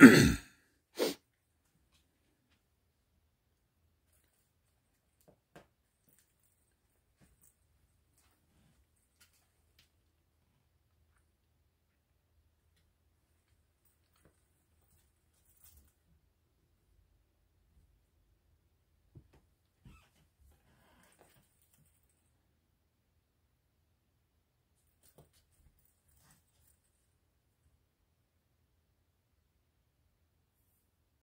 mm